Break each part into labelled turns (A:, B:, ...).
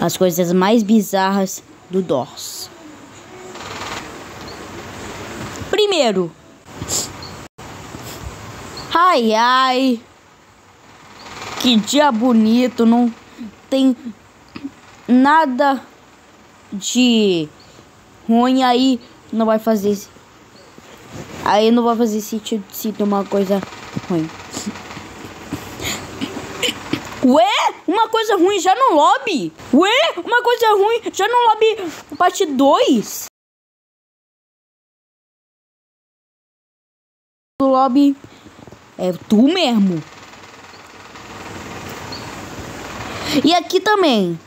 A: As coisas mais bizarras do DOS. Primeiro. Ai, ai. Que dia bonito, não tem nada de ruim aí, não vai fazer. Aí não vai fazer sentido se coisa ruim. Ué, uma coisa ruim já no lobby. Ué, uma coisa ruim já no lobby parte 2. O lobby é tu mesmo. E aqui também.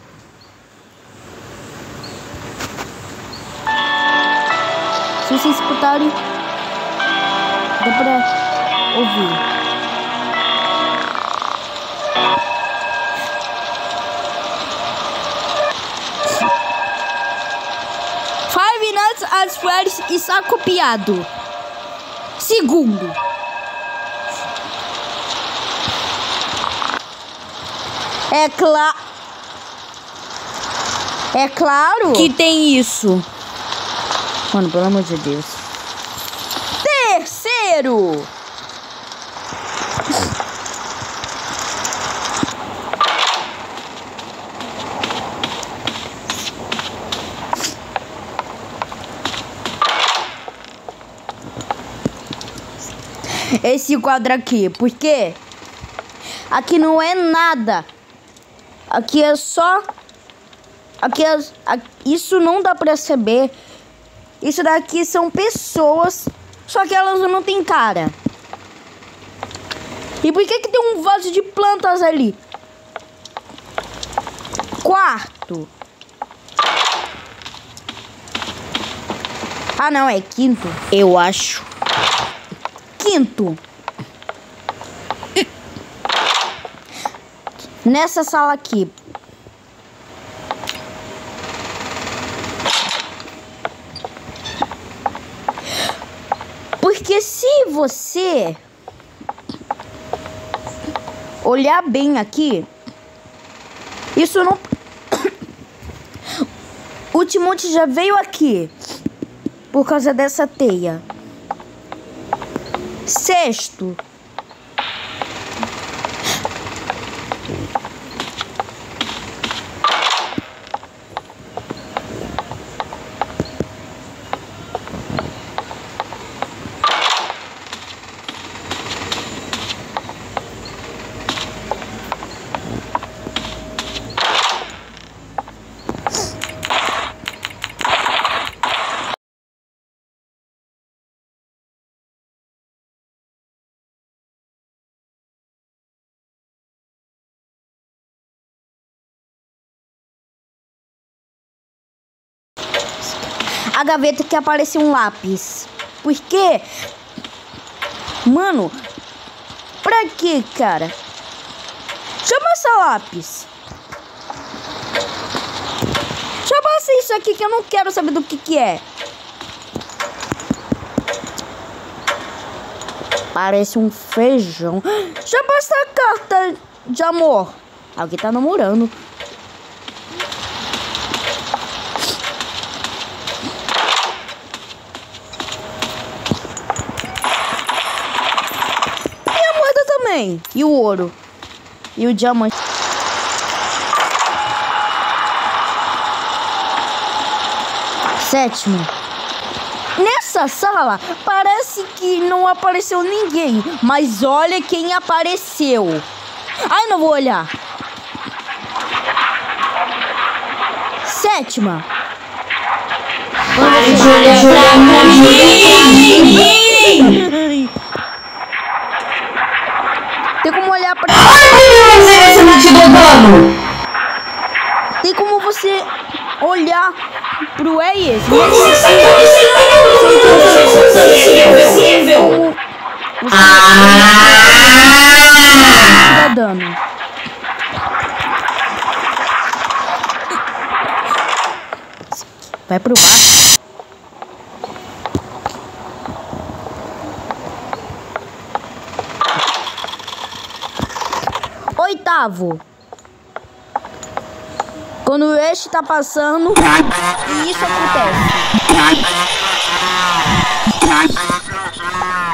A: Se vocês escutarem, dá pra ouvir. At Freddy's está copiado. Segundo. É claro. É claro que tem isso. Mano, pelo amor de Deus. Terceiro. Esse quadro aqui, porque aqui não é nada. Aqui é só. Aqui é. Isso não dá pra saber. Isso daqui são pessoas. Só que elas não têm cara. E por que, que tem um vaso de plantas ali? Quarto. Ah, não, é quinto. Eu acho. Quinto. Nessa sala aqui. Porque se você olhar bem aqui, isso não. O Timóteo já veio aqui por causa dessa teia. Sexto. A gaveta que apareceu um lápis. Por quê? Mano, pra que, cara? Chama essa lápis. Chama isso aqui que eu não quero saber do que que é. Parece um feijão. Chama essa carta de amor. Alguém tá namorando. Também. E o ouro. E o diamante. Sétimo. Nessa sala, parece que não apareceu ninguém. Mas olha quem apareceu. Ai, não vou olhar. Sétima. Júlia, Júlia, tem como olhar pra. Ai, você não dano! Tem como você olhar pro Eyes? Impossível! Ah! Dá dano. Vai pro baixo. Oitavo. Quando este tá passando, e isso acontece.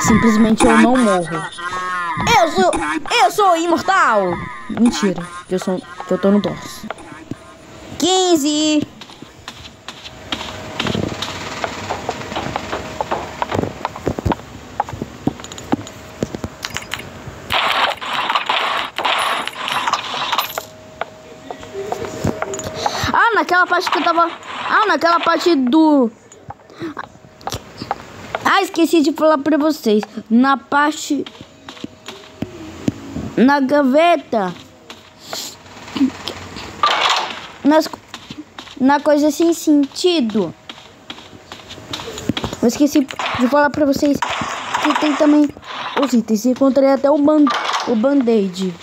A: Simplesmente eu não morro. Eu sou, eu sou imortal. Mentira, eu sou, eu tô no boss. 15. Ah, parte que eu tava... Ah, naquela parte do... Ah, esqueci de falar pra vocês. Na parte... Na gaveta... Nas... Na coisa sem sentido. Eu esqueci de falar pra vocês que tem também os itens. Encontrei até o, ban o band-aid.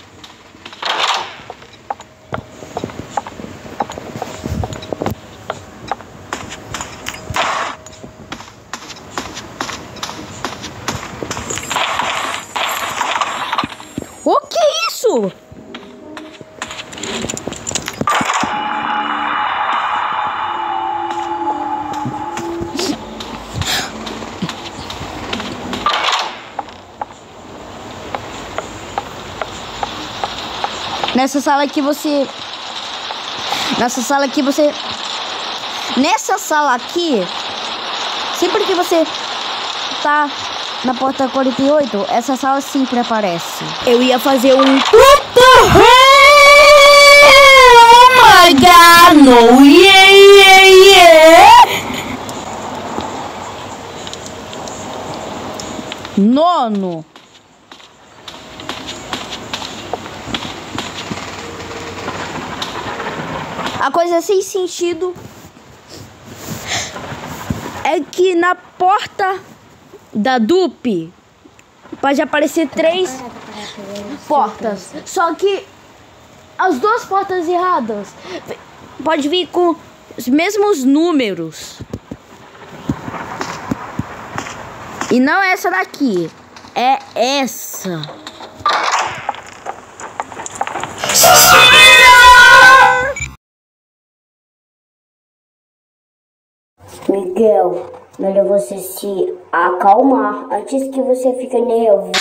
A: Nessa sala aqui você. Nessa sala aqui você. Nessa sala aqui. Sempre que você tá na porta 48, essa sala sempre aparece. Eu ia fazer um.
B: What the hell? Oh my god, no, yeah, yeah, yeah.
A: Nono. A coisa sem sentido é que na porta da Dupe pode aparecer três portas. Só que as duas portas erradas pode vir com os mesmos números. E não essa daqui. É essa.
C: Miguel, melhor você se acalmar antes que você fique nervoso.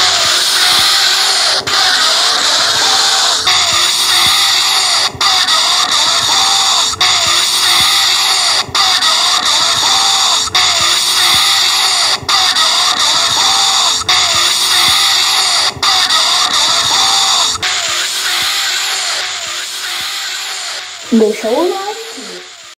C: Deixa eu.